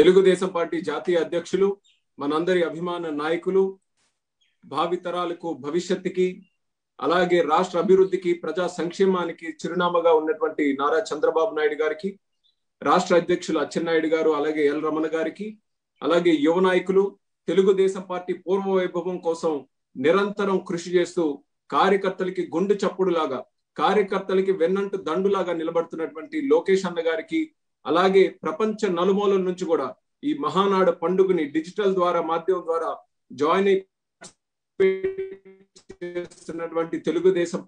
Telugu Desam party జాతీయ అధ్యక్షులు మనందరి అభిమాన నాయకులు భావితరాలకు భవిష్యత్తుకి అలాగే రాష్ట్ర అభివృద్ధికి ప్రజా సంక్షేమానికి చిరునామాగా ఉన్నటువంటి నారా చంద్రబాబు నాయుడు గారికి రాష్ట్ర అధ్యక్షులు అచ్చెన్నాయుడు గారు అలాగే ఎల్ రమణ గారికి అలాగే యువ నాయకులు తెలుగుదేశం పార్టీ పూర్వ వైభవం కోసం నిరంతరం కృషి చేస్తూ కార్యకర్తలకి గుండె చప్పుడులాగా కార్యకర్తలకి వెన్నంటు దండులాగా నిలబడుతున్నటువంటి లోకేష్ అన్న గారికి అలాగే ప్రపంచ నలుమూలల నుంచి కూడా ఈ మహానాడు పండుగని డిజిటల్ ద్వారా మాధ్యమం ద్వారా జాయిన్ చేస్తున్నటువంటి తెలుగుదేశం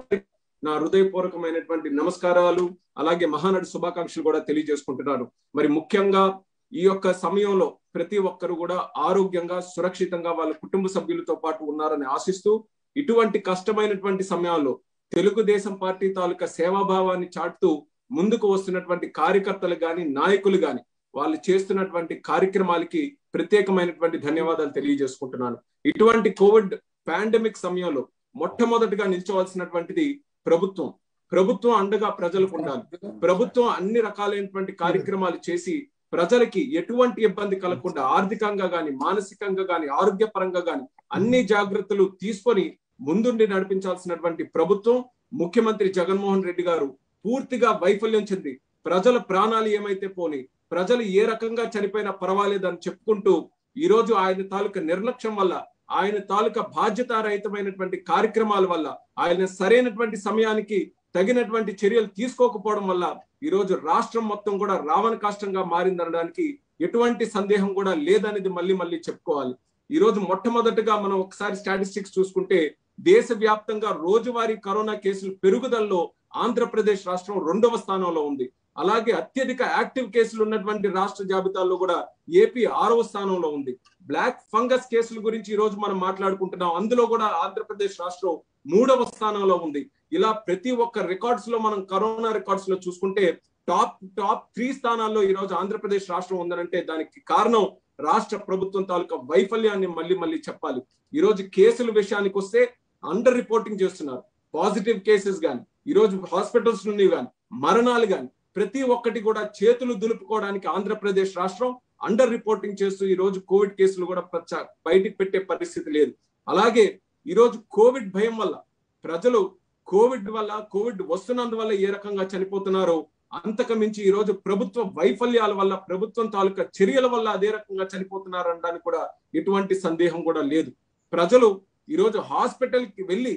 నా హృదయపూర్వకమైనటువంటి నమస్కారాలు అలాగే మహానాడు శుభాకాంక్షలు కూడా తెలియజేసుకుంటున్నాను. మరి ముఖ్యంగా ఈ యొక్క సమయంలో ప్రతి ఒక్కరు కూడా ఆరోగ్యంగా సురక్షితంగా వాళ్ళ కుటుంబ సభ్యులతో పాటు ఉన్నారని ఆశిస్తూ ఇటువంటి కష్టమైనటువంటి సమయాల్లో తెలుగుదేశం పార్టీ తాలూకా సేవాభావాన్ని చాటుతూ ముందుకు వస్తున్నటువంటి కార్యకర్తలు కానీ నాయకులు కానీ వాళ్ళు చేస్తున్నటువంటి కార్యక్రమాలకి ప్రత్యేకమైనటువంటి ధన్యవాదాలు తెలియజేసుకుంటున్నాను. ఇటువంటి కోవిడ్ పాండమిక్ సమయంలో మొట్టమొదటిగా నిల్చోవలసినటువంటిది ప్రభుత్వం. ప్రభుత్వం అండగా ప్రజలకు ఉండాలి. ప్రభుత్వం అన్ని రకాలైనటువంటి కార్యక్రమాలు చేసి ప్రజలకి ఎటువంటి ఇబ్బంది కలగకుండా ఆర్థికంగా గాని మానసికంగా గాని ఆరోగ్యపరంగా గాని అన్ని జాగ్రత్తలు తీసుకొని ముందుండి నడిపించాల్సినటువంటి ప్రభుత్వం ముఖ్యమంత్రి జగన్మోహన్ రెడ్డి గారు పూర్తిగా వైఫల్యం చెంది ప్రజల ప్రాణాలు ఏమైతే పోని ప్రజలు ఏ రకంగా చనిపోయినా పర్వాలేదని చెప్పుకుంటూ ఈ రోజు ఆయన తాలూకా నిర్లక్ష్యం వల్ల ఆయన తాలూకా బాధ్యతారహితమైనటువంటి కార్యక్రమాల వల్ల ఆయన సరైనటువంటి సమయానికి తగినటువంటి చర్యలు తీసుకోకపోవడం వల్ల ఈ రోజు రాష్ట్రం మొత్తం కూడా రావణ కాష్టంగా మారిందనడానికి ఎటువంటి సందేహం కూడా లేదనేది మళ్ళీ మళ్ళీ చెప్పుకోవాలి. ఈ రోజు మొట్టమొదటిగా మనం ఒకసారి స్టాటిస్టిక్స్ చూసుకుంటే దేశవ్యాప్తంగా రోజువారీ కరోనా కేసులు పెరుగుదలలో ఆంధ్రప్రదేశ్ రాష్ట్రం రెండవ స్థానంలో ఉంది. అలాగే అత్యధిక యాక్టివ్ కేసులు ఉన్నటువంటి రాష్ట్ర జాబితాలో కూడా ఏపీ ఆరవ స్థానంలో ఉంది. బ్లాక్ ఫంగస్ కేసుల గురించి ఈ రోజు మనం మాట్లాడుకుంటున్నాం. అందులో కూడా ఆంధ్రప్రదేశ్ రాష్ట్రం మూడవ స్థానంలో ఉంది. ఇలా ప్రతి ఒక్క రికార్డ్స్లో మనం కరోనా రికార్డ్స్లో చూసుకుంటే టాప్ టాప్ త్రీ స్థానాల్లో ఈ రోజు ఆంధ్రప్రదేశ్ రాష్ట్రం ఉందనంటే దానికి కారణం రాష్ట్ర ప్రభుత్వం తాలూకా వైఫల్యాన్ని మళ్ళీ మళ్ళీ చెప్పాలి. ఈ రోజు కేసుల విషయానికి వస్తే అండర్ రిపోర్టింగ్ చేస్తున్నారు. పాజిటివ్ కేసెస్ గాని ఈరోజు హాస్పిటల్స్ నుండి కానీ మరణాలు కానీ ప్రతి ఒక్కటి కూడా చేతులు దులుపుకోవడానికి ఆంధ్రప్రదేశ్ రాష్ట్రం అండర్ రిపోర్టింగ్ చేస్తూ ఈ రోజు కోవిడ్ కేసులు కూడా బయటికి పెట్టే పరిస్థితి లేదు. అలాగే ఈరోజు కోవిడ్ భయం వల్ల ప్రజలు కోవిడ్ వల్ల కోవిడ్ వస్తున్నందువల్ల ఏ రకంగా చనిపోతున్నారో అంతకు మించి ఈరోజు ప్రభుత్వ వైఫల్యాల వల్ల ప్రభుత్వం తాలూకా చర్యల వల్ల అదే రకంగా చనిపోతున్నారు అనడానికి కూడా ఎటువంటి సందేహం కూడా లేదు. ప్రజలు ఈరోజు హాస్పిటల్కి హాస్పిటల్కి వెళ్ళి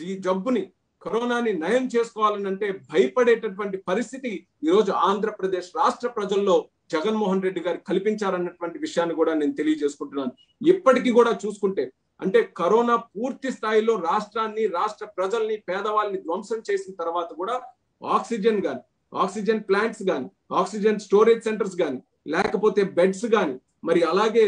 ఈ జబ్బుని కరోనాని నయం చేసుకోవాలని అంటే భయపడేటటువంటి పరిస్థితి ఈ రోజు ఆంధ్రప్రదేశ్ రాష్ట్ర ప్రజల్లో జగన్మోహన్ రెడ్డి గారు కల్పించారన్నటువంటి విషయాన్ని కూడా నేను తెలియజేసుకుంటున్నాను. ఇప్పటికీ కూడా చూసుకుంటే అంటే కరోనా పూర్తి స్థాయిలో రాష్ట్రాన్ని రాష్ట్ర ప్రజల్ని పేదవాళ్ళని ధ్వంసం చేసిన తర్వాత కూడా ఆక్సిజన్ గాని ఆక్సిజన్ ప్లాంట్స్ కానీ ఆక్సిజన్ స్టోరేజ్ సెంటర్స్ కానీ లేకపోతే బెడ్స్ కానీ మరి అలాగే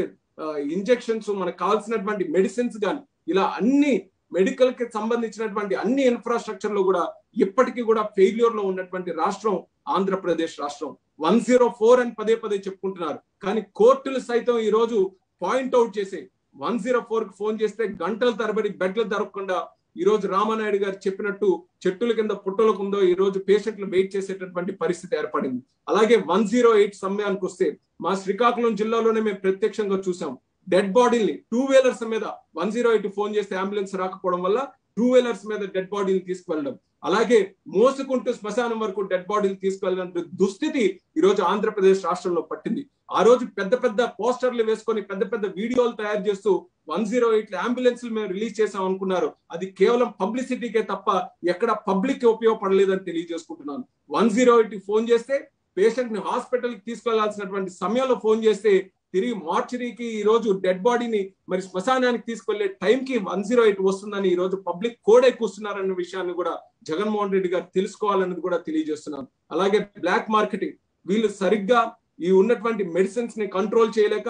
ఇంజెక్షన్స్ మనకు కావాల్సినటువంటి మెడిసిన్స్ కానీ ఇలా అన్ని మెడికల్కి సంబంధించినటువంటి అన్ని ఇన్ఫ్రాస్ట్రక్చర్లో కూడా ఇప్పటికీ కూడా ఫెయిల్యూర్లో ఉన్నటువంటి రాష్ట్రం ఆంధ్రప్రదేశ్ రాష్ట్రం. వన్ జీరో ఫోర్ అని పదే పదే చెప్పుకుంటున్నారు. కానీ కోర్టులు సైతం ఈ రోజు పాయింట్ అవుట్ చేసే వన్ జీరో ఫోర్కి ఫోన్ చేస్తే గంటల తరబడి బెడ్లు దొరకకుండా ఈ రోజు రామానాయుడు గారు చెప్పినట్టు చెట్టుల కింద పుట్టలకు ఉందో ఈ రోజు పేషెంట్లు వెయిట్ చేసేటటువంటి పరిస్థితి ఏర్పడింది. అలాగే వన్ జీరో ఎయిట్ సమయానికి వస్తే మా శ్రీకాకుళం జిల్లాలోనే మేము ప్రత్యక్షంగా చూసాం డెడ్ బాడీని టూ వీలర్స్ మీద వన్ జీరో ఎయిట్ ఫోన్ చేస్తే అంబులెన్స్ రాకపోవడం వల్ల టూ వీలర్స్ మీద డెడ్ బాడీని తీసుకువెళ్ళడం అలాగే మోసుకుంటూ శ్మశానం వరకు డెడ్ బాడీలు తీసుకెళ్ళిన దుస్థితి ఈ రోజు ఆంధ్రప్రదేశ్ రాష్ట్రంలో పట్టింది. ఆ రోజు పెద్ద పెద్ద పోస్టర్లు వేసుకొని పెద్ద పెద్ద వీడియోలు తయారు చేస్తూ వన్ జీరో ఎయిట్ అంబులెన్స్లు మేము రిలీజ్ చేసాం అనుకున్నారు. అది కేవలం పబ్లిసిటీకే తప్ప ఎక్కడ పబ్లిక్ ఉపయోగపడలేదని తెలియజేసుకుంటున్నాను. వన్ జీరో ఎయిట్ ఫోన్ చేస్తే పేషెంట్ని హాస్పిటల్కి తీసుకెళ్ళాల్సినటువంటి సమయంలో ఫోన్ చేస్తే తిరిగి మార్చరీకి ఈ రోజు డెడ్ బాడీని మరి శ్మశానానికి తీసుకెళ్ళే టైంకి వన్ జీరో ఎయిట్ వస్తుందని ఈ రోజు పబ్లిక్ కోడ్ ఎక్కుస్తున్నారన్న విషయాన్ని కూడా జగన్మోహన్ రెడ్డి గారు తెలుసుకోవాలన్నది కూడా తెలియజేస్తున్నాను. అలాగే బ్లాక్ మార్కెటింగ్ వీళ్ళు సరిగ్గా ఈ ఉన్నటువంటి మెడిసిన్స్ని కంట్రోల్ చేయలేక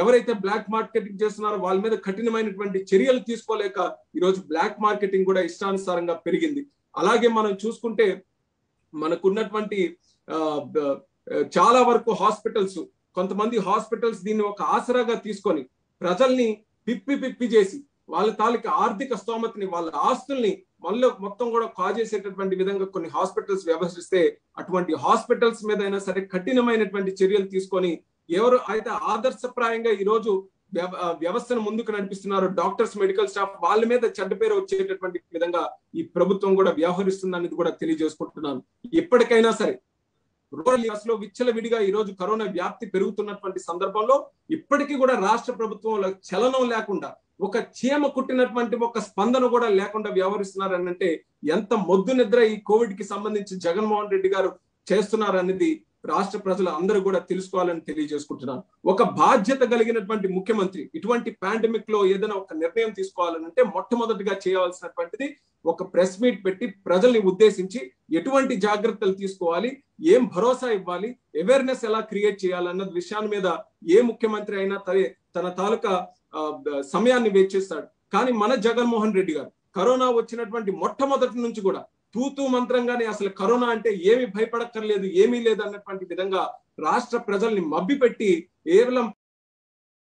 ఎవరైతే బ్లాక్ మార్కెటింగ్ చేస్తున్నారో వాళ్ళ మీద కఠినమైనటువంటి చర్యలు తీసుకోలేక ఈ రోజు బ్లాక్ మార్కెటింగ్ కూడా ఇష్టానుసారంగా పెరిగింది. అలాగే మనం చూసుకుంటే మనకున్నటువంటి చాలా వరకు హాస్పిటల్స్ కొంతమంది హాస్పిటల్స్ దీన్ని ఒక ఆసరాగా తీసుకొని ప్రజల్ని పిప్పి పిప్పి చేసి వాళ్ళ తాలూకా ఆర్థిక స్తోమతని వాళ్ళ ఆస్తుల్ని మళ్ళీ మొత్తం కూడా కాజేసేటటువంటి విధంగా కొన్ని హాస్పిటల్స్ వ్యవహరిస్తే అటువంటి హాస్పిటల్స్ మీద అయినా సరే కఠినమైనటువంటి చర్యలు తీసుకొని ఎవరు అయితే ఆదర్శప్రాయంగా ఈ రోజు వ్యవస్థను ముందుకు నడిపిస్తున్నారు డాక్టర్స్ మెడికల్ స్టాఫ్ వాళ్ళ మీద చెడ్డ పేరు వచ్చేటటువంటి విధంగా ఈ ప్రభుత్వం కూడా వ్యవహరిస్తుంది అనేది కూడా తెలియజేసుకుంటున్నాను. ఎప్పటికైనా సరే రూరల్లో విచ్చల విడిగా ఈ రోజు కరోనా వ్యాప్తి పెరుగుతున్నటువంటి సందర్భంలో ఇప్పటికీ కూడా రాష్ట్ర ప్రభుత్వంలో చలనం లేకుండా ఒక చీమ కుట్టినటువంటి ఒక స్పందన కూడా లేకుండా వ్యవహరిస్తున్నారని అంటే ఎంత మొద్దు నిద్ర ఈ కోవిడ్కి సంబంధించి జగన్మోహన్ రెడ్డి గారు చేస్తున్నారనేది రాష్ట్ర ప్రజలు అందరూ కూడా తెలుసుకోవాలని తెలియజేసుకుంటున్నాను. ఒక బాధ్యత కలిగినటువంటి ముఖ్యమంత్రి ఇటువంటి పాండమిక్లో ఏదైనా ఒక నిర్ణయం తీసుకోవాలనంటే మొట్టమొదటిగా చేయవలసినటువంటిది ఒక ప్రెస్ మీట్ పెట్టి ప్రజల్ని ఉద్దేశించి ఎటువంటి జాగ్రత్తలు తీసుకోవాలి ఏం భరోసా ఇవ్వాలి అవేర్నెస్ ఎలా క్రియేట్ చేయాలన్న విషయాన్ని మీద ఏ ముఖ్యమంత్రి అయినా తన తాలూకా సమయాన్ని వేచిస్తాడు కానీ మన జగన్మోహన్ రెడ్డి గారు కరోనా వచ్చినటువంటి మొట్టమొదటి నుంచి కూడా తూతూ మంత్రంగానే అసలు కరోనా అంటే ఏమి భయపడక్కర్లేదు ఏమీ లేదు అన్నటువంటి విధంగా రాష్ట్ర ప్రజల్ని మబ్బిపెట్టి కేవలం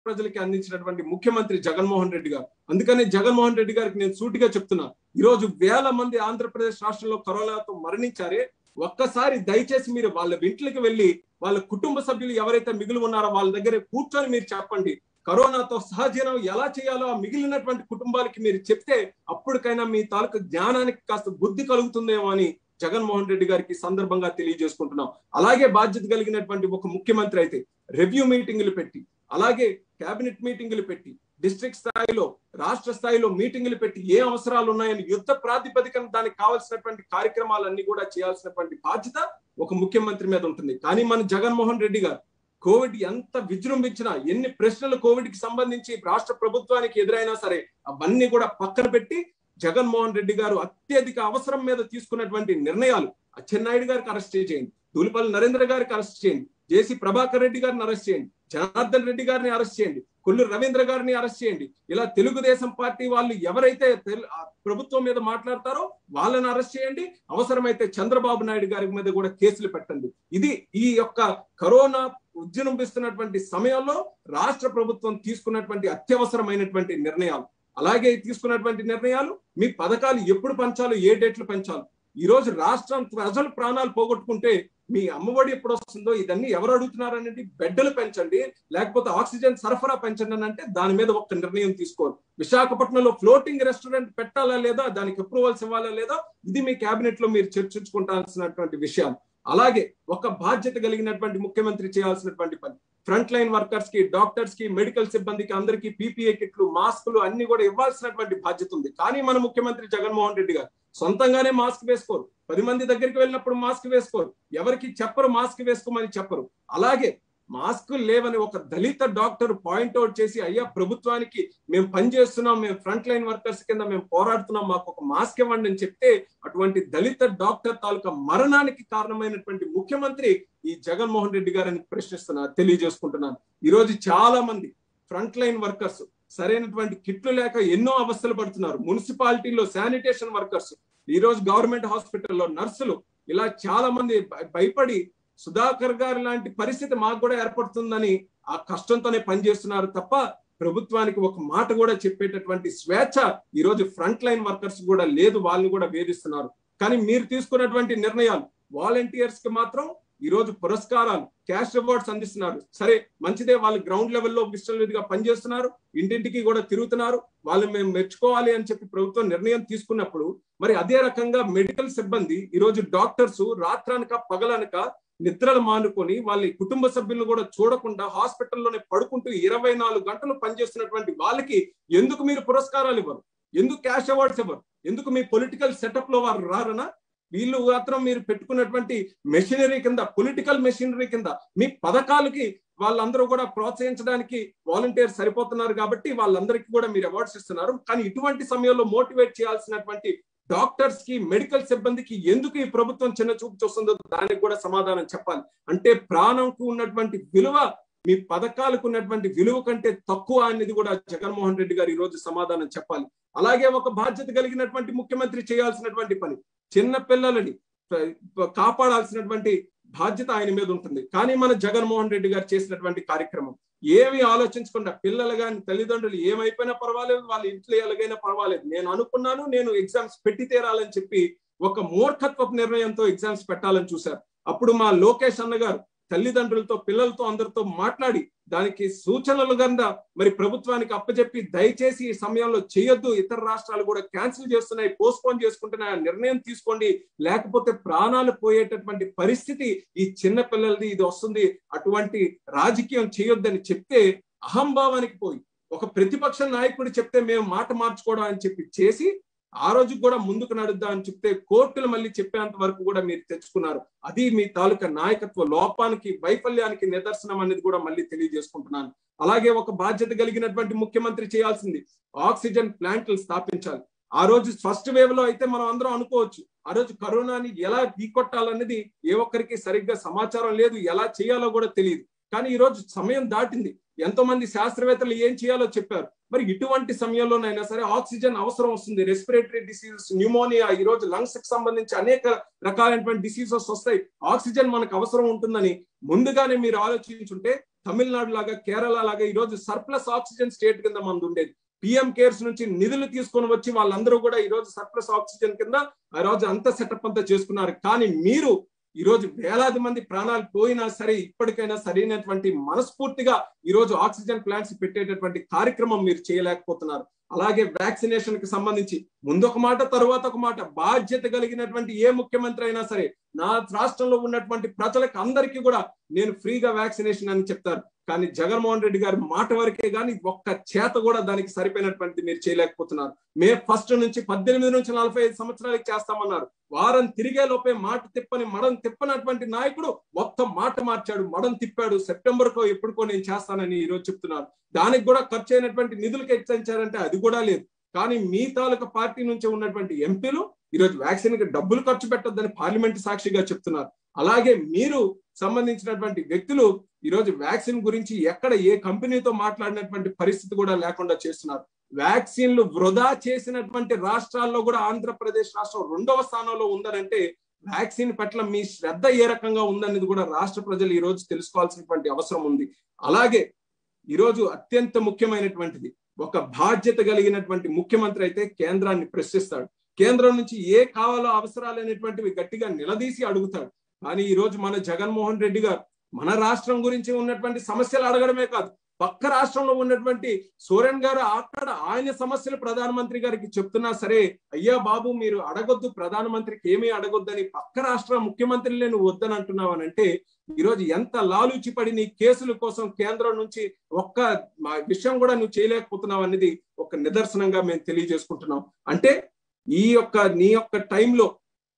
ప్రజలకి అందించినటువంటి ముఖ్యమంత్రి జగన్మోహన్ రెడ్డి గారు. అందుకని జగన్మోహన్ రెడ్డి గారికి నేను సూటిగా చెప్తున్నా ఈరోజు వేల మంది ఆంధ్రప్రదేశ్ రాష్ట్రంలో కరోనాతో మరణించారే ఒక్కసారి దయచేసి మీరు వాళ్ళ ఇంట్లోకి వెళ్ళి వాళ్ళ కుటుంబ సభ్యులు ఎవరైతే మిగిలి ఉన్నారో వాళ్ళ దగ్గర కూర్చొని మీరు చెప్పండి. కరోనాతో సహజీవనం ఎలా చేయాలో ఆ మిగిలినటువంటి కుటుంబాలకి మీరు చెప్తే అప్పటికైనా మీ తాలూకు జ్ఞానానికి కాస్త బుద్ధి కలుగుతుందేమో అని జగన్మోహన్ రెడ్డి గారికి సందర్భంగా తెలియజేసుకుంటున్నాం. అలాగే బాధ్యత కలిగినటువంటి ఒక ముఖ్యమంత్రి అయితే రివ్యూ మీటింగులు పెట్టి అలాగే కేబినెట్ మీటింగులు పెట్టి డిస్ట్రిక్ట్ స్థాయిలో రాష్ట్ర స్థాయిలో మీటింగులు పెట్టి ఏ అవసరాలు ఉన్నాయని యుద్ధ ప్రాతిపదికన దానికి కావాల్సినటువంటి కార్యక్రమాలన్నీ కూడా చేయాల్సినటువంటి బాధ్యత ఒక ముఖ్యమంత్రి మీద ఉంటుంది. కానీ మన జగన్మోహన్ రెడ్డి గారు కోవిడ్ ఎంత విజృంభించినా ఎన్ని ప్రశ్నలు కోవిడ్కి సంబంధించి రాష్ట్ర ప్రభుత్వానికి ఎదురైనా సరే అవన్నీ కూడా పక్కన పెట్టి జగన్మోహన్ రెడ్డి గారు అత్యధిక అవసరం మీద తీసుకున్నటువంటి నిర్ణయాలు అచ్చెన్నాయుడు గారికి అరెస్ట్ చేయండి దూలిపల్లి నరేంద్ర గారికి అరెస్ట్ చేయండి జేసీ ప్రభాకర్ రెడ్డి గారిని అరెస్ట్ చేయండి జనార్దన్ రెడ్డి గారిని అరెస్ట్ చేయండి. కొల్లు రవీంద్ర గారిని అరెస్ట్ చేయండి. ఇలా తెలుగుదేశం పార్టీ వాళ్ళు ఎవరైతే ప్రభుత్వం మీద మాట్లాడతారో వాళ్ళని అరెస్ట్ చేయండి. అవసరమైతే చంద్రబాబు నాయుడు గారి మీద కూడా కేసులు పెట్టండి. ఇది ఈ యొక్క కరోనా ఉద్యమిస్తున్నటువంటి సమయంలో రాష్ట్ర ప్రభుత్వం తీసుకున్నటువంటి అత్యవసరమైనటువంటి నిర్ణయాలు. అలాగే తీసుకున్నటువంటి నిర్ణయాలు మీ పథకాలు ఎప్పుడు పంచాలో ఏ డేట్లు పెంచాలి. ఈ రోజు రాష్ట్రం ప్రజలు ప్రాణాలు పోగొట్టుకుంటే మీ అమ్మఒడి ఎప్పుడు వస్తుందో ఇదన్నీ ఎవరు అడుగుతున్నారు అనేది బెడ్డలు పెంచండి లేకపోతే ఆక్సిజన్ సరఫరా పెంచండి అని అంటే దాని మీద ఒక నిర్ణయం తీసుకోరు. విశాఖపట్నంలో ఫ్లోటింగ్ రెస్టారెంట్ పెట్టాలా లేదా దానికి అప్రూవల్స్ ఇవ్వాలా లేదా ఇది మీ కేబినెట్లో మీరు చర్చించుకుంటాల్సినటువంటి విషయాలు. అలాగే ఒక బాధ్యత కలిగినటువంటి ముఖ్యమంత్రి చేయాల్సినటువంటి పని. ఫ్రంట్ లైన్ వర్కర్స్కి డాక్టర్స్కి మెడికల్ సిబ్బందికి అందరికీ పీపీఏ కిట్లు మాస్కులు అన్ని కూడా ఇవ్వాల్సినటువంటి బాధ్యత ఉంది. కానీ మన ముఖ్యమంత్రి జగన్మోహన్ రెడ్డి గారు సొంతంగానే మాస్క్ వేసుకోరు. పది మంది దగ్గరికి వెళ్ళినప్పుడు మాస్క్ వేసుకోరు. ఎవరికి చెప్పరు మాస్క్ వేసుకోమని చెప్పరు. అలాగే మాస్క్ లేవని ఒక దళిత డాక్టర్ పాయింట్ అవుట్ చేసి అయ్యా ప్రభుత్వానికి మేము పనిచేస్తున్నాం మేము ఫ్రంట్ లైన్ వర్కర్స్ కింద మేము పోరాడుతున్నాం మాకు ఒక మాస్క్ ఇవ్వండి అని చెప్తే అటువంటి దళిత డాక్టర్ తాలూకా మరణానికి కారణమైనటువంటి ముఖ్యమంత్రి ఈ జగన్మోహన్ రెడ్డి గారని ప్రశ్నిస్తున్నా తెలియజేసుకుంటున్నాను. ఈ రోజు చాలా మంది ఫ్రంట్ లైన్ వర్కర్స్ సరైనటువంటి కిట్లు లేక ఎన్నో అవస్థలు పడుతున్నారు. మున్సిపాలిటీలో శానిటేషన్ వర్కర్స్ ఈ రోజు గవర్నమెంట్ హాస్పిటల్లో నర్సులు ఇలా చాలా మంది భయపడి సుధాకర్ గారి లాంటి పరిస్థితి మాకు కూడా ఏర్పడుతుందని ఆ కష్టంతోనే పనిచేస్తున్నారు తప్ప ప్రభుత్వానికి ఒక మాట కూడా చెప్పేటటువంటి స్వేచ్ఛ ఈరోజు ఫ్రంట్ లైన్ వర్కర్స్ కూడా లేదు వాళ్ళని కూడా వేధిస్తున్నారు. కానీ మీరు తీసుకున్నటువంటి నిర్ణయాలు వాలంటీర్స్కి మాత్రం ఈరోజు పురస్కారాలు క్యాష్ అవార్డ్స్ అందిస్తున్నారు. సరే మంచిదే వాళ్ళు గ్రౌండ్ లెవెల్లో విశ్వవిధిగా పనిచేస్తున్నారు ఇంటింటికి కూడా తిరుగుతున్నారు వాళ్ళు మేము మెచ్చుకోవాలి అని చెప్పి ప్రభుత్వం నిర్ణయం తీసుకున్నప్పుడు మరి అదే రకంగా మెడికల్ సిబ్బంది ఈ రోజు డాక్టర్స్ రాత్రనక పగలనక నిద్రలు మానుకొని వాళ్ళ కుటుంబ సభ్యులను కూడా చూడకుండా హాస్పిటల్లోనే పడుకుంటూ ఇరవై నాలుగు గంటలు పనిచేస్తున్నటువంటి వాళ్ళకి ఎందుకు మీరు పురస్కారాలు ఇవ్వరు? ఎందుకు క్యాష్ అవార్డ్స్ ఇవ్వరు? ఎందుకు మీ పొలిటికల్ సెటప్లో వారు రారనా? వీళ్ళు మాత్రం మీరు పెట్టుకున్నటువంటి మెషినరీ కింద పొలిటికల్ మెషినరీ కింద మీ పథకాలకి వాళ్ళందరూ కూడా ప్రోత్సహించడానికి వాలంటీర్స్ సరిపోతున్నారు కాబట్టి వాళ్ళందరికీ కూడా మీరు అవార్డ్స్ ఇస్తున్నారు. కానీ ఇటువంటి సమయంలో మోటివేట్ చేయాల్సినటువంటి డాక్టర్స్కి మెడికల్ సిబ్బందికి ఎందుకు ఈ ప్రభుత్వం చిన్న చూపు చూస్తుందో దానికి కూడా సమాధానం చెప్పాలి. అంటే ప్రాణంకు ఉన్నటువంటి విలువ మీ పథకాలకు ఉన్నటువంటి విలువ కంటే తక్కువ అనేది కూడా జగన్మోహన్ రెడ్డి గారు ఈ రోజు సమాధానం చెప్పాలి. అలాగే ఒక బాధ్యత కలిగినటువంటి ముఖ్యమంత్రి చేయాల్సినటువంటి పని. చిన్న పిల్లలని కాపాడాల్సినటువంటి బాధ్యత ఆయన మీద ఉంటుంది. కానీ మన జగన్మోహన్ రెడ్డి గారు చేసినటువంటి కార్యక్రమం. ఏమి ఆలోచించకుండా పిల్లలు కానీ తల్లిదండ్రులు ఏమైపోయినా పర్వాలేదు వాళ్ళ ఇంట్లో ఎలాగైనా పర్వాలేదు. నేను అనుకున్నాను నేను ఎగ్జామ్స్ పెట్టి తీరాలని చెప్పి ఒక మూర్ఖత్వపు నిర్ణయంతో ఎగ్జామ్స్ పెట్టాలని చూశారు. అప్పుడు మా లోకేష్ అన్న గారు తల్లిదండ్రులతో పిల్లలతో అందరితో మాట్లాడి దానికి సూచనలు గంద మరి ప్రభుత్వానికి అప్పచెప్పి దయచేసి ఈ సమయంలో చేయొద్దు. ఇతర రాష్ట్రాలు కూడా క్యాన్సిల్ చేస్తున్నాయి పోస్ట్పోన్ చేసుకుంటున్నాయి నిర్ణయం తీసుకోండి. లేకపోతే ప్రాణాలు పోయేటటువంటి పరిస్థితి ఈ చిన్న పిల్లలది ఇది వస్తుంది. అటువంటి రాజకీయం చేయొద్దని చెప్తే అహంభావానికి పోయి ఒక ప్రతిపక్ష నాయకుడు చెప్తే మేము మాట మార్చుకోవడం అని చెప్పి చేసి ఆ రోజు కూడా ముందుకు నడుద్దా అని చెప్తే కోర్టులు మళ్ళీ చెప్పేంత వరకు కూడా మీరు తెచ్చుకున్నారు. అది మీ తాలూకా నాయకత్వ లోపానికి వైఫల్యానికి నిదర్శనం అనేది కూడా మళ్ళీ తెలియజేసుకుంటున్నాను. అలాగే ఒక బాధ్యత కలిగినటువంటి ముఖ్యమంత్రి చేయాల్సింది ఆక్సిజన్ ప్లాంట్లు స్థాపించాలి. ఆ రోజు ఫస్ట్ వేవ్లో అయితే మనం అందరం అనుకోవచ్చు ఆ రోజు కరోనాని ఎలా ఢీకొట్టాలనేది ఏ ఒక్కరికి సరిగ్గా సమాచారం లేదు ఎలా చేయాలో కూడా తెలియదు. కానీ ఈ రోజు సమయం దాటింది. ఎంతో మంది శాస్త్రవేత్తలు ఏం చేయాలో చెప్పారు. మరి ఇటువంటి సమయంలోనైనా సరే ఆక్సిజన్ అవసరం వస్తుంది. రెస్పిరేటరీ డిసీజెస్ న్యూమోనియా ఈ రోజు లంగ్స్కి సంబంధించి అనేక రకాలైనటువంటి డిసీజెస్ వస్తాయి. ఆక్సిజన్ మనకు అవసరం ఉంటుందని ముందుగానే మీరు ఆలోచించుంటే తమిళనాడు లాగా కేరళ లాగా ఈ రోజు సర్ప్లస్ ఆక్సిజన్ స్టేట్ కింద మనది ఉండేది. పిఎం కేర్స్ నుంచి నిధులు తీసుకొని వచ్చి వాళ్ళందరూ కూడా ఈ రోజు సర్ప్లస్ ఆక్సిజన్ కింద ఆ రోజు అంత సెటప్ అంతా చేసుకున్నారు. కానీ మీరు ఈ రోజు వేలాది మంది ప్రాణాలు పోయినా సరే ఇప్పటికైనా సరైనటువంటి మనస్ఫూర్తిగా ఈ రోజు ఆక్సిజన్ ప్లాంట్స్ పెట్టేటటువంటి కార్యక్రమం మీరు చేయలేకపోతున్నారు. అలాగే వ్యాక్సినేషన్కి సంబంధించి ముందొక మాట తరువాత ఒక మాట బాధ్యత కలిగినటువంటి ఏ ముఖ్యమంత్రి అయినా సరే నా రాష్ట్రంలో ఉన్నటువంటి ప్రజలకు అందరికీ కూడా నేను ఫ్రీగా వ్యాక్సినేషన్ అని చెప్తారు. కానీ జగన్మోహన్ రెడ్డి గారి మాట వరకే కానీ ఒక్క చేత కూడా దానికి సరిపోయినటువంటి మీరు చేయలేకపోతున్నారు. మే ఫస్ట్ నుంచి పద్దెనిమిది నుంచి నలభై ఐదు సంవత్సరాలకి చేస్తామన్నారు. వారం తిరిగే లోపే మాట తిప్పని మడం తిప్పనటువంటి నాయకుడు మొత్తం మాట మార్చాడు. మడం తిప్పాడు. సెప్టెంబర్ కో ఎప్పుడుకో నేను చేస్తానని ఈ రోజు చెప్తున్నారు. దానికి కూడా ఖర్చు అయినటువంటి నిధులకు హెచ్చరించారంటే అది కూడా లేదు. కానీ మీ తాలూకా పార్టీ నుంచి ఉన్నటువంటి ఎంపీలు ఈరోజు వ్యాక్సిన్కి డబ్బులు ఖర్చు పెట్టొద్దని పార్లమెంట్ సాక్షిగా చెప్తున్నారు. అలాగే మీరు సంబంధించినటువంటి వ్యక్తులు ఈరోజు వ్యాక్సిన్ గురించి ఎక్కడ ఏ కంపెనీతో మాట్లాడినటువంటి పరిస్థితి కూడా లేకుండా చేస్తున్నారు. వ్యాక్సిన్లు వృధా చేసినటువంటి రాష్ట్రాల్లో కూడా ఆంధ్రప్రదేశ్ రాష్ట్రం రెండవ స్థానంలో ఉందనంటే వ్యాక్సిన్ పట్ల మీ శ్రద్ధ ఏ రకంగా ఉందనేది కూడా రాష్ట్ర ప్రజలు ఈ రోజు తెలుసుకోవాల్సినటువంటి అవసరం ఉంది. అలాగే ఈరోజు అత్యంత ముఖ్యమైనటువంటిది ఒక బాధ్యత కలిగినటువంటి ముఖ్యమంత్రి అయితే కేంద్రాన్ని ప్రశ్నిస్తాడు. కేంద్రం నుంచి ఏ కావాలో అవసరాలైనటువంటివి గట్టిగా నిలదీసి అడుగుతాడు. కానీ ఈ రోజు మన జగన్మోహన్ రెడ్డి గారు మన రాష్ట్రం గురించి ఉన్నటువంటి సమస్యలు అడగడమే కాదు పక్క రాష్ట్రంలో ఉన్నటువంటి సోరెన్ గారు అక్కడ ఆయన సమస్యలు ప్రధానమంత్రి గారికి చెప్తున్నా సరే అయ్యా బాబు మీరు అడగొద్దు ప్రధానమంత్రికి ఏమీ అడగొద్దని పక్క రాష్ట్ర ముఖ్యమంత్రిని నువ్వు వద్దని అంటున్నావు అంటే ఈరోజు ఎంత లాలూచి పడి నీ కేసుల కోసం కేంద్రం నుంచి ఒక్క విషయం కూడా నువ్వు చేయలేకపోతున్నావు అనేది ఒక నిదర్శనంగా మేము తెలియజేసుకుంటున్నాం. అంటే ఈ యొక్క నీ యొక్క టైంలో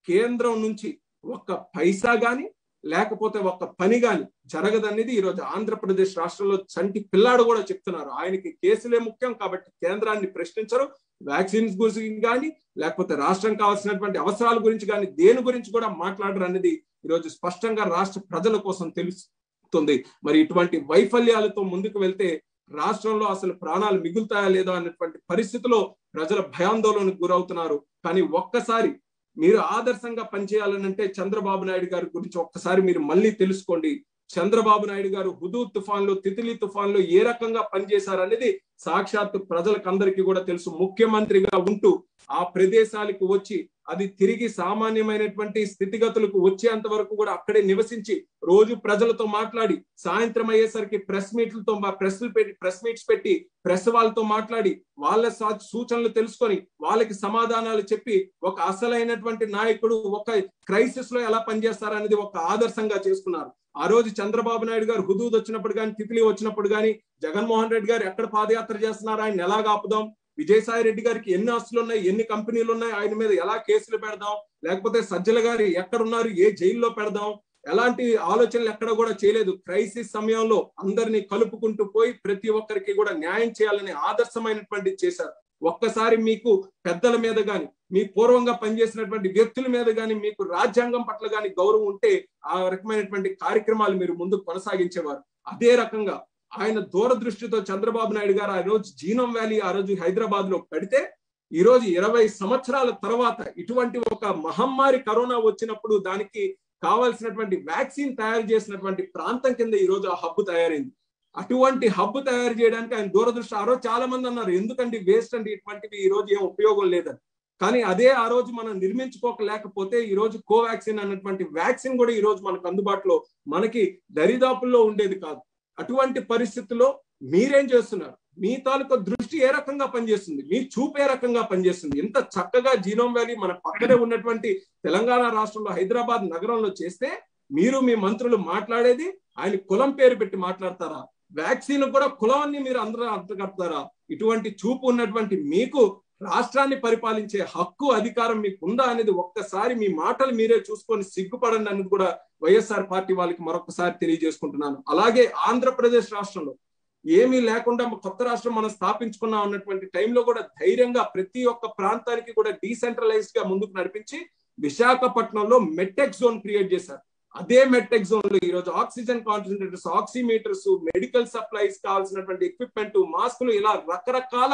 కేంద్రం నుంచి ఒక్క పైసా గాని లేకపోతే ఒక్క పని గాని జరగదనేది ఈరోజు ఆంధ్రప్రదేశ్ రాష్ట్రంలో చంటి పిల్లాడు కూడా చెప్తున్నారు. ఆయనకి కేసులే ముఖ్యం కాబట్టి కేంద్రాన్ని ప్రశ్నించరు. వ్యాక్సిన్స్ గురించి కానీ లేకపోతే రాష్ట్రం కావాల్సినటువంటి అవసరాల గురించి కానీ దేని గురించి కూడా మాట్లాడరు అనేది ఈరోజు స్పష్టంగా రాష్ట్ర ప్రజల కోసం తెలుస్తుంది. మరి ఇటువంటి వైఫల్యాలతో ముందుకు వెళ్తే రాష్ట్రంలో అసలు ప్రాణాలు మిగులుతాయా లేదా అనేటువంటి పరిస్థితిలో ప్రజల భయాందోళనకు గురవుతున్నారు. కానీ ఒక్కసారి మీరు ఆదర్శంగా పనిచేయాలనంటే చంద్రబాబు నాయుడు గారి గురించి ఒక్కసారి మీరు మళ్ళీ తెలుసుకోండి. చంద్రబాబు నాయుడు గారు హుదూ తుఫాన్లు తితిలి తుఫాన్లు ఏ రకంగా పనిచేశారనేది సాక్షాత్ ప్రజలకందరికీ కూడా తెలుసు ముఖ్యమంత్రిగా ఉంటూ ఆ ప్రదేశాలకు వచ్చి అది తిరిగి సామాన్యమైనటువంటి స్థితిగతులకు వచ్చేంత వరకు కూడా అక్కడే నివసించి రోజు ప్రజలతో మాట్లాడి సాయంత్రం అయ్యేసరికి ప్రెస్ మీట్లతో ప్రెస్లు పెట్టి ప్రెస్ మీట్స్ పెట్టి ప్రెస్ వాళ్ళతో మాట్లాడి వాళ్ళ సూచనలు తెలుసుకొని వాళ్ళకి సమాధానాలు చెప్పి ఒక అసలైనటువంటి నాయకుడు ఒక క్రైసిస్లో ఎలా పనిచేస్తారనేది ఒక ఆదర్శంగా చేసుకున్నారు. ఆ రోజు చంద్రబాబు నాయుడు గారు హుదూద్ వచ్చినప్పుడు కానీ తితిలి వచ్చినప్పుడు కానీ జగన్మోహన్ రెడ్డి గారు ఎక్కడ పాదయాత్ర చేస్తున్నారు? ఆయన ఎలా ఆపుదాం. విజయసాయి రెడ్డి గారికి ఎన్ని ఆస్తులు ఉన్నాయి? ఎన్ని కంపెనీలు ఉన్నాయి? ఆయన మీద ఎలా కేసులు పెడదాం? లేకపోతే సజ్జల గారు ఎక్కడున్నారు? ఏ జైల్లో పెడదాం? ఎలాంటి ఆలోచనలు ఎక్కడ కూడా చేయలేదు. క్రైసిస్ సమయంలో అందరినీ కలుపుకుంటూ పోయి ప్రతి ఒక్కరికి కూడా న్యాయం చేయాలని ఆదర్శమైనటువంటి చేశారు. ఒక్కసారి మీకు పెద్దల మీద గాని మీ పూర్వంగా పనిచేసినటువంటి వ్యక్తుల మీద గాని మీకు రాజ్యాంగం పట్ల గాని గౌరవం ఉంటే ఆ రకమైనటువంటి కార్యక్రమాలు మీరు ముందు కొనసాగించేవారు. అదే రకంగా ఆయన దూరదృష్టితో చంద్రబాబు నాయుడు గారు ఆ రోజు జీనం వ్యాలీ ఆ రోజు హైదరాబాద్లో పెడితే ఈ రోజు ఇరవై సంవత్సరాల తర్వాత ఇటువంటి ఒక మహమ్మారి కరోనా వచ్చినప్పుడు దానికి కావాల్సినటువంటి వ్యాక్సిన్ తయారు చేసినటువంటి ప్రాంతం కింద ఈ రోజు ఆ హబ్బు తయారైంది. అటువంటి హబ్బు తయారు చేయడానికి ఆయన దూరదృష్టి. ఆ రోజు చాలా మంది అన్నారు ఎందుకండి వేస్ట్ అండి? ఇటువంటివి ఈ రోజు ఏం ఉపయోగం లేదని. కానీ అదే ఆ రోజు మనం నిర్మించుకోకలేకపోతే ఈ రోజు కోవాక్సిన్ అన్నటువంటి వ్యాక్సిన్ కూడా ఈ రోజు మనకు అందుబాటులో మనకి దరిదాపుల్లో ఉండేది కాదు. అటువంటి పరిస్థితుల్లో మీరేం చేస్తున్నారు? మీ తాలూకా దృష్టి ఏ రకంగా పనిచేస్తుంది? మీ చూపు ఏ రకంగా పనిచేస్తుంది? ఎంత చక్కగా జీనోమ్ వ్యాలీ మన పక్కనే ఉన్నటువంటి తెలంగాణ రాష్ట్రంలో హైదరాబాద్ నగరంలో చేస్తే మీరు మీ మంత్రులు మాట్లాడేది ఆయన కులం పేరు పెట్టి మాట్లాడతారా? వ్యాక్సిన్ కూడా కులాన్ని మీరు అందరూ అర్థగడతారా ఇటువంటి చూపు ఉన్నటువంటి మీకు రాష్ట్రాన్ని పరిపాలించే హక్కు అధికారం మీకు ఉందా అనేది ఒక్కసారి మీ మాటలు మీరే చూసుకొని సిగ్గుపడండి అనేది కూడా వైఎస్ఆర్ పార్టీ వాళ్ళకి మరొకసారి తెలియజేసుకుంటున్నాను. అలాగే ఆంధ్రప్రదేశ్ రాష్ట్రంలో ఏమీ లేకుండా కొత్త రాష్ట్రం మనం స్థాపించుకున్నాం అన్నటువంటి టైంలో కూడా ధైర్యంగా ప్రతి ఒక్క ప్రాంతానికి కూడా డీసెంట్రలైజ్డ్గా ముందుకు నడిపించి విశాఖపట్నంలో మెట్టెక్ జోన్ క్రియేట్ చేశారు. అదే మెట్టెక్ జోన్లో ఈ రోజు oxygen concentrators oximeters medical supplies కావాల్సినటువంటి ఎక్విప్మెంట్ మాస్కులు ఇలా రకరకాల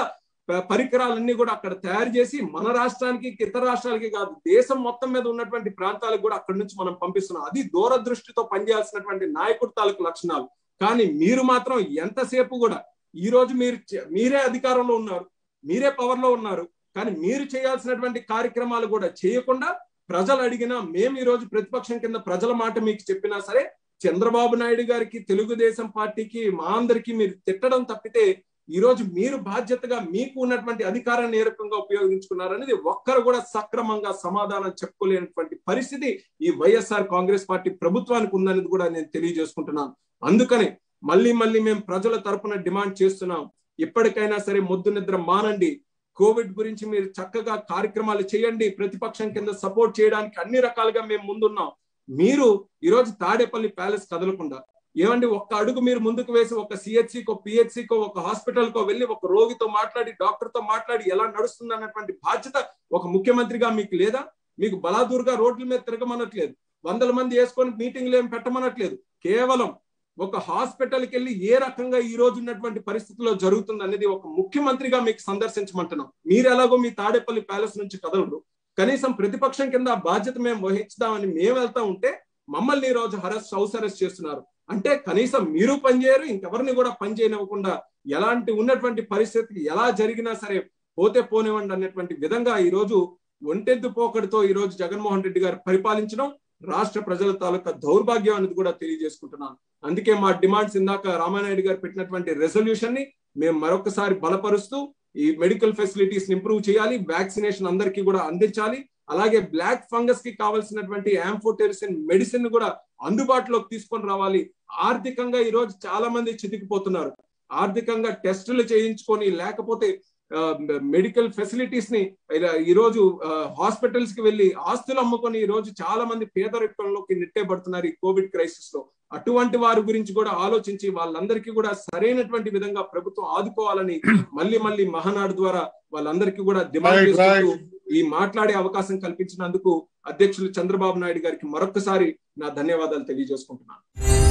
పరికరాలన్నీ కూడా అక్కడ తయారు చేసి మన రాష్ట్రానికి ఇతర రాష్ట్రాలకి కాదు దేశం మొత్తం మీద ఉన్నటువంటి ప్రాంతాలకు కూడా అక్కడి నుంచి మనం పంపిస్తున్నాం. అది దూరదృష్టితో పనిచేయాల్సినటువంటి నాయకుడు తాలూకు లక్షణాలు. కానీ మీరు మాత్రం ఎంతసేపు కూడా ఈ రోజు మీరు మీరే అధికారంలో ఉన్నారు మీరే పవర్లో ఉన్నారు కానీ మీరు చేయాల్సినటువంటి కార్యక్రమాలు కూడా చేయకుండా ప్రజలు అడిగినా మేము ఈ రోజు ప్రతిపక్షం కింద ప్రజల మాట మీకు చెప్పినా సరే చంద్రబాబు నాయుడు గారికి తెలుగుదేశం పార్టీకి మా అందరికి మీరు తిట్టడం తప్పితే ఈ రోజు మీరు బాధ్యతగా మీకు ఉన్నటువంటి అధికారాన్ని ఏ రకంగా ఉపయోగించుకున్నారనేది ఒక్కరు కూడా సక్రమంగా సమాధానం చెప్పుకోలేనటువంటి పరిస్థితి ఈ వైఎస్ఆర్ కాంగ్రెస్ పార్టీ ప్రభుత్వానికి ఉందనేది కూడా నేను తెలియజేసుకుంటున్నాను. అందుకనే మళ్ళీ మళ్ళీ మేము ప్రజల తరపున డిమాండ్ చేస్తున్నాం. ఇప్పటికైనా సరే మొద్దు నిద్ర మానండి. కోవిడ్ గురించి మీరు చక్కగా కార్యక్రమాలు చేయండి. ప్రతిపక్షం కింద సపోర్ట్ చేయడానికి అన్ని రకాలుగా మేము ముందున్నాం. మీరు ఈరోజు తాడేపల్లి ప్యాలెస్ కదలకుండా ఏమండి ఒక్క అడుగు మీరు ముందుకు వేసి ఒక సిహెచ్సికో పిహెచ్సికో ఒక హాస్పిటల్కో వెళ్ళి ఒక రోగితో మాట్లాడి డాక్టర్తో మాట్లాడి ఎలా నడుస్తుంది అన్నటువంటి బాధ్యత ఒక ముఖ్యమంత్రిగా మీకు లేదా? మీకు బలాదూరుగా రోడ్ల మీద తిరగమనట్లేదు. వందల మంది వేసుకొని మీటింగ్లు ఏం పెట్టమనట్లేదు. కేవలం ఒక హాస్పిటల్కి వెళ్ళి ఏ రకంగా ఈ రోజు ఉన్నటువంటి పరిస్థితుల్లో జరుగుతుంది అనేది ఒక ముఖ్యమంత్రిగా మీకు సందర్శించమంటున్నాం. మీరు ఎలాగో మీ తాడేపల్లి ప్యాలెస్ నుంచి కదలరు. కనీసం ప్రతిపక్షం కింద బాధ్యత మేము వహించుదామని మేము వెళ్తా ఉంటే మమ్మల్ని ఈ రోజు హరస్ హౌస్ అరెస్ట్ చేస్తున్నారు. అంటే కనీసం మీరు పనిచేయరు ఇంకెవరిని కూడా పనిచేయనివ్వకుండా ఎలాంటి ఉన్నటువంటి పరిస్థితికి ఎలా జరిగినా సరే పోతే పోనివ్వండి అన్నటువంటి విధంగా ఈ రోజు ఒంటెద్దు పోకడితో ఈ రోజు జగన్మోహన్ రెడ్డి గారు పరిపాలించడం రాష్ట్ర ప్రజల తాలూకా దౌర్భాగ్యం అనేది కూడా తెలియజేసుకుంటున్నాను. అందుకే మా డిమాండ్స్ ఇందాక రామానాయుడు గారు పెట్టినటువంటి రెజల్యూషన్ని మేము మరొకసారి బలపరుస్తూ ఈ మెడికల్ ఫెసిలిటీస్ ఇంప్రూవ్ చేయాలి వ్యాక్సినేషన్ అందరికీ కూడా అందించాలి అలాగే బ్లాక్ ఫంగస్కి కావాల్సినటువంటి యాంఫోటెరిసిన్ మెడిసిన్ కూడా అందుబాటులోకి తీసుకొని రావాలి. ఆర్థికంగా ఈ రోజు చాలా మంది చితికిపోతున్నారు. ఆర్థికంగా టెస్టులు చేయించుకొని లేకపోతే మెడికల్ ఫెసిలిటీస్ని ఈ రోజు హాస్పిటల్స్కి వెళ్ళి ఆస్తులు అమ్ముకొని ఈ రోజు చాలా మంది పేదరికంలోకి నెట్టేబడుతున్నారు ఈ కోవిడ్ క్రైసిస్లో. అటువంటి వారి గురించి కూడా ఆలోచించి వాళ్ళందరికీ కూడా సరైనటువంటి విధంగా ప్రభుత్వం ఆదుకోవాలని మళ్ళీ మళ్ళీ మహానాడు ద్వారా వాళ్ళందరికీ కూడా డిమాండ్ చేస్తూ ఈ మాట్లాడే అవకాశం కల్పించినందుకు అధ్యక్షులు చంద్రబాబు నాయుడు గారికి మరొకసారి నా ధన్యవాదాలు తెలియజేసుకుంటున్నాను.